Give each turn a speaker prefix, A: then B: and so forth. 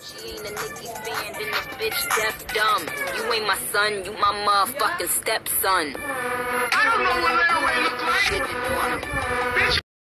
A: She ain't a Nicki fan, then this bitch deaf dumb. You ain't my son, you my motherfucking stepson.